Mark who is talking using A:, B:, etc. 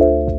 A: you